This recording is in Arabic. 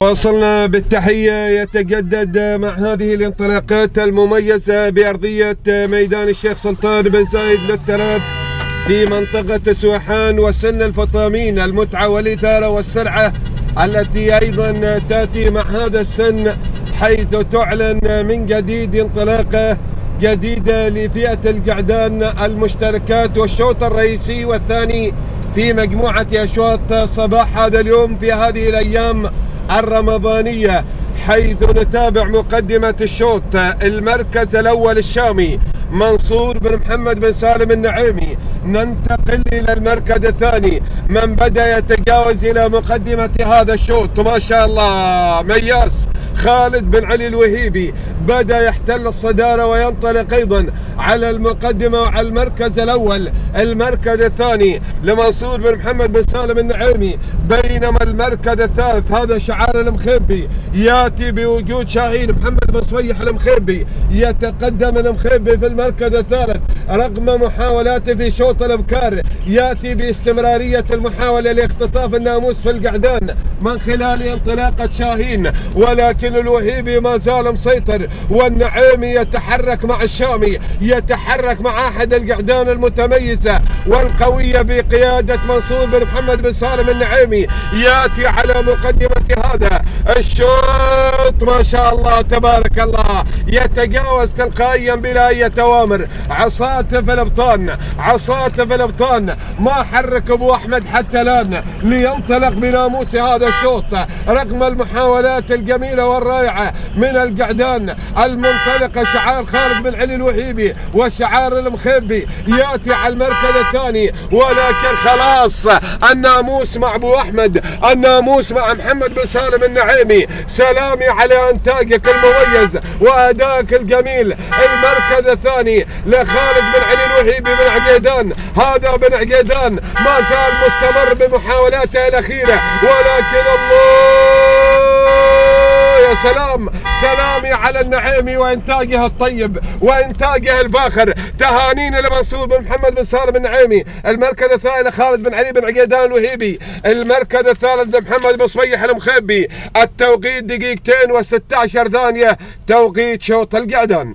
وصلنا بالتحية. يتجدد مع هذه الانطلاقات المميزة بأرضية ميدان الشيخ سلطان بن زايد للثلاث في منطقة سوحان وسن الفطامين المتعة والإثارة والسرعة التي أيضا تأتي مع هذا السن حيث تعلن من جديد انطلاقة جديدة لفئة القعدان المشتركات والشوط الرئيسي والثاني في مجموعة أشواط صباح هذا اليوم في هذه الأيام. الرمضانية حيث نتابع مقدمة الشوط المركز الأول الشامي منصور بن محمد بن سالم النعيمي. ننتقل إلى المركز الثاني. من بدأ يتجاوز إلى مقدمة هذا الشوط. ما شاء الله. مياس خالد بن علي الوهيبي بدأ يحتل الصدارة وينطلق أيضا على المقدمة وعلى المركز الأول. المركز الثاني لمنصور بن محمد بن سالم النعيمي. بينما المركز الثالث هذا شعار المخيبي. ياتي بوجود شاهين محمد بن صبيح المخيبي. يتقدم المخيبي في المركز الثالث. رغم محاولاته في شوط الابكار يأتي باستمرارية المحاولة لاختطاف الناموس في القعدان. من خلال انطلاقة شاهين ولكن الوهيبي ما زال مسيطر والنعيمي يتحرك مع الشامي يتحرك مع أحد القعدان المتميزه والقوية بقيادة منصور بن محمد بن سالم النعيمي يأتي على مقدمة هذا. الشوط ما شاء الله تبارك الله يتجاوز تلقائيا بلا عصاته في الأبطان عصاته في الأبطان ما حرك ابو احمد حتى الآن لينطلق بناموس هذا الشوط رغم المحاولات الجميلة والرائعة من القعدان المنطلقه شعار خالد بن علي الوهيبي وشعار المخيبي يأتي على المركز الثاني ولكن خلاص الناموس مع أبو أحمد الناموس مع محمد بن سالم النعيمي سلامي على إنتاجك المميز وأدائك الجميل. المركز الثاني لخالد بن علي الوهيبي بن عقيدان هذا بن عقيدان ما زال مستمر بمحاولاته الأخيرة ولكن الله! يا سلام! سلامي على النعيمي وإنتاجه الطيب وإنتاجه الفاخر تهانينا لمنصور بن محمد بن سالم النعيمي. المركز الثاني خالد بن علي بن عقيدان الوهيبي. المركز الثالث محمد بن صبيح المخيبي. التوقيت دقيقتين و16 ثانية. توقيت شوط القعدان.